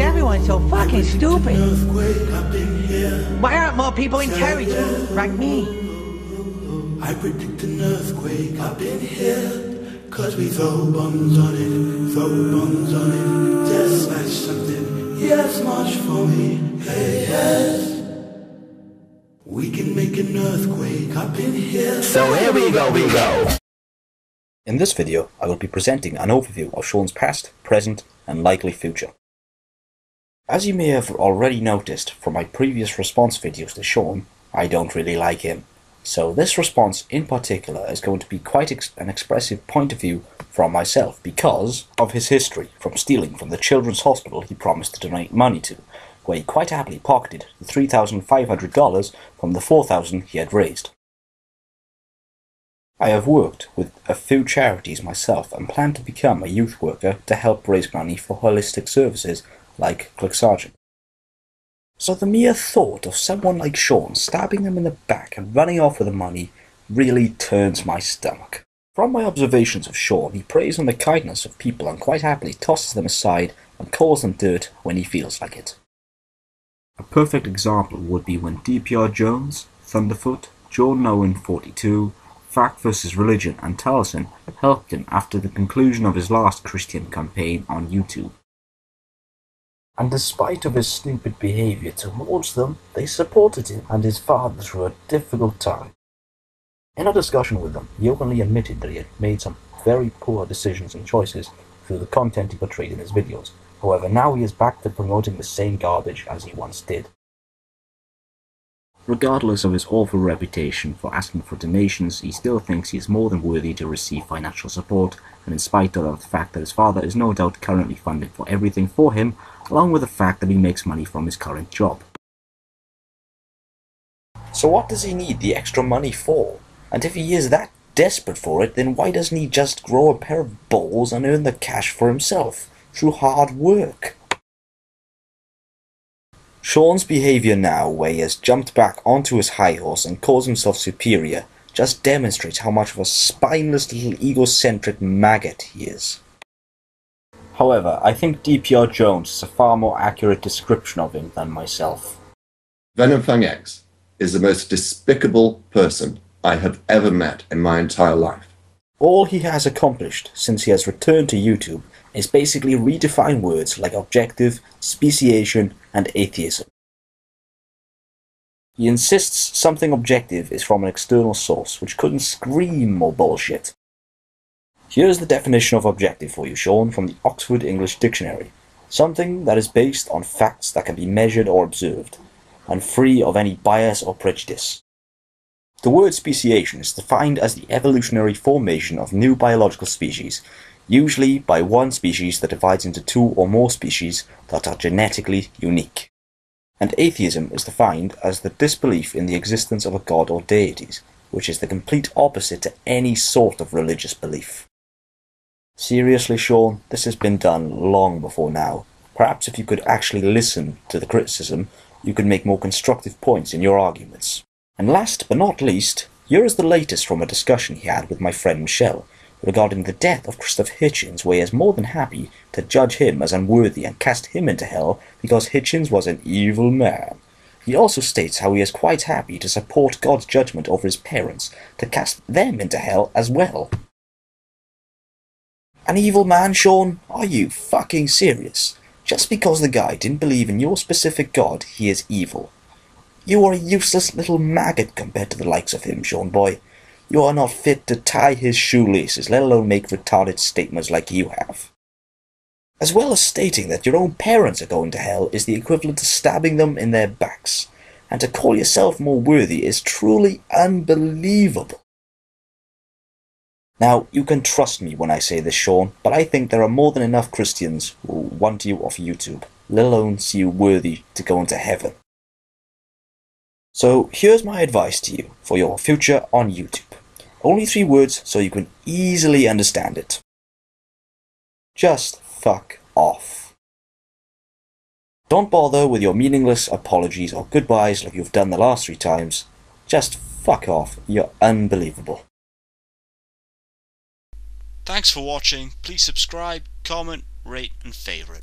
everyone so fucking stupid? Why aren't more people encouraged like me? I predict an earthquake up in here. Cause we throw bombs on it, throw bombs on it. Just smash something, yes, march for me, hey, yes. We can make an earthquake up in here. So here we go, we go. In this video, I will be presenting an overview of Sean's past, present, and likely future. As you may have already noticed from my previous response videos to Sean, I don't really like him. So this response in particular is going to be quite ex an expressive point of view from myself because of his history from stealing from the children's hospital he promised to donate money to, where he quite happily pocketed the $3,500 from the 4,000 he had raised. I have worked with a few charities myself and plan to become a youth worker to help raise money for holistic services like CLIC Sargent. So the mere thought of someone like Sean stabbing him in the back and running off with the money really turns my stomach. From my observations of Sean, he preys on the kindness of people and quite happily tosses them aside and calls them dirt when he feels like it. A perfect example would be when DPR Jones, Thunderfoot, Jordan Owen 42, Fact vs. Religion and Taliesin helped him after the conclusion of his last Christian campaign on YouTube. And despite of his stupid behaviour towards them, they supported him and his father through a difficult time. In a discussion with them, he openly admitted that he had made some very poor decisions and choices through the content he portrayed in his videos. However, now he is back to promoting the same garbage as he once did. Regardless of his awful reputation for asking for donations, he still thinks he is more than worthy to receive financial support, and in spite of the fact that his father is no doubt currently funding for everything for him, along with the fact that he makes money from his current job. So what does he need the extra money for? And if he is that desperate for it, then why doesn't he just grow a pair of balls and earn the cash for himself, through hard work? Sean's behaviour now, where he has jumped back onto his high horse and calls himself superior, just demonstrates how much of a spineless little egocentric maggot he is. However, I think DPR Jones is a far more accurate description of him than myself. Venom Fang X is the most despicable person I have ever met in my entire life. All he has accomplished since he has returned to YouTube is basically redefine words like objective, speciation, and atheism. He insists something objective is from an external source, which couldn't scream more bullshit. Here's the definition of objective for you, Sean, from the Oxford English Dictionary. Something that is based on facts that can be measured or observed, and free of any bias or prejudice. The word speciation is defined as the evolutionary formation of new biological species, usually by one species that divides into two or more species that are genetically unique. And atheism is defined as the disbelief in the existence of a god or deities, which is the complete opposite to any sort of religious belief. Seriously, Sean, this has been done long before now. Perhaps if you could actually listen to the criticism, you could make more constructive points in your arguments. And last but not least, here is the latest from a discussion he had with my friend Michelle, regarding the death of Christopher Hitchens, where he is more than happy to judge him as unworthy and cast him into hell because Hitchens was an evil man. He also states how he is quite happy to support God's judgment over his parents, to cast them into hell as well. An evil man, Sean? Are you fucking serious? Just because the guy didn't believe in your specific God, he is evil. You are a useless little maggot compared to the likes of him, Sean boy. You are not fit to tie his shoelaces, let alone make retarded statements like you have. As well as stating that your own parents are going to hell is the equivalent to stabbing them in their backs, and to call yourself more worthy is truly unbelievable. Now, you can trust me when I say this, Sean, but I think there are more than enough Christians who want you off YouTube, let alone see you worthy to go into heaven. So, here's my advice to you for your future on YouTube. Only three words so you can easily understand it. Just fuck off. Don't bother with your meaningless apologies or goodbyes like you've done the last three times. Just fuck off. You're unbelievable. Thanks for watching. Please subscribe, comment, rate and favourite.